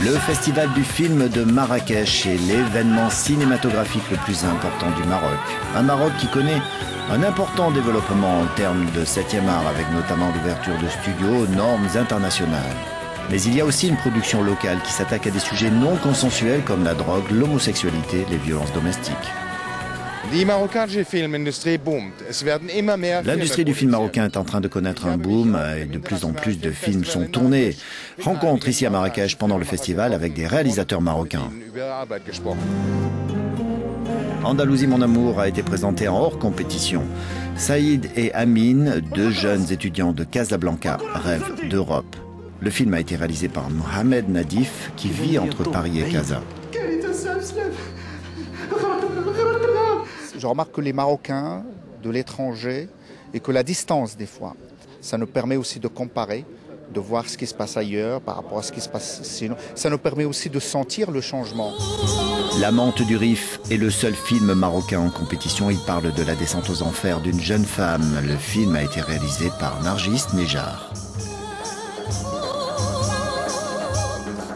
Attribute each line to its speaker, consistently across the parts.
Speaker 1: Le festival du film de Marrakech est l'événement cinématographique le plus important du Maroc. Un Maroc qui connaît un important développement en termes de 7e art avec notamment l'ouverture de studios normes internationales. Mais il y a aussi une production locale qui s'attaque à des sujets non consensuels comme la drogue, l'homosexualité, les violences domestiques. L'industrie du film marocain est en train de connaître un boom et de plus en plus de films sont tournés. Rencontre ici à Marrakech pendant le festival avec des réalisateurs marocains. Andalousie mon amour a été présenté en hors compétition. Saïd et Amine, deux jeunes étudiants de Casablanca, rêvent d'Europe. Le film a été réalisé par Mohamed Nadif qui vit entre Paris et Casa.
Speaker 2: Je remarque que les Marocains de l'étranger et que la distance des fois, ça nous permet aussi de comparer, de voir ce qui se passe ailleurs par rapport à ce qui se passe sinon. Ça nous permet aussi de sentir le changement.
Speaker 1: L'amante du Rif est le seul film marocain en compétition. Il parle de la descente aux enfers d'une jeune femme. Le film a été réalisé par Nargis Nejar.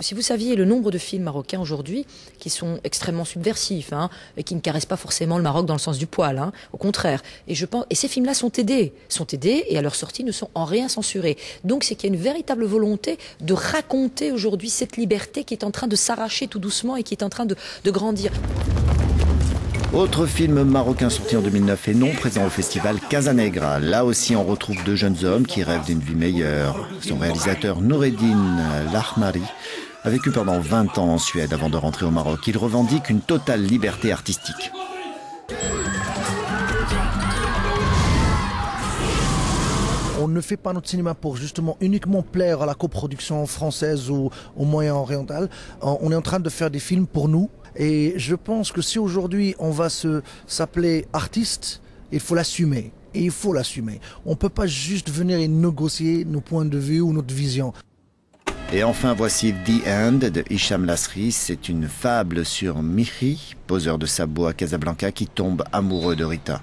Speaker 3: Si vous saviez le nombre de films marocains aujourd'hui qui sont extrêmement subversifs hein, et qui ne caressent pas forcément le Maroc dans le sens du poil, hein, au contraire. Et je pense, et ces films-là sont aidés, sont aidés et à leur sortie ne sont en rien censurés. Donc c'est qu'il y a une véritable volonté de raconter aujourd'hui cette liberté qui est en train de s'arracher tout doucement et qui est en train de, grandir.
Speaker 1: Autre film marocain sorti en 2009 et non présent au festival Casanegra. Là aussi, on retrouve deux jeunes hommes qui rêvent d'une vie meilleure. Son réalisateur Noureddin Lahmari a vécu pendant 20 ans en Suède avant de rentrer au Maroc. Il revendique une totale liberté artistique.
Speaker 4: On ne fait pas notre cinéma pour justement uniquement plaire à la coproduction française ou au Moyen-Oriental. On est en train de faire des films pour nous. Et je pense que si aujourd'hui on va se s'appeler artiste, il faut l'assumer. Et il faut l'assumer. On ne peut pas juste venir et négocier nos points de vue ou notre vision.
Speaker 1: Et enfin, voici The End de Hicham Lasri. C'est une fable sur Mihi, poseur de sabot à Casablanca, qui tombe amoureux de Rita.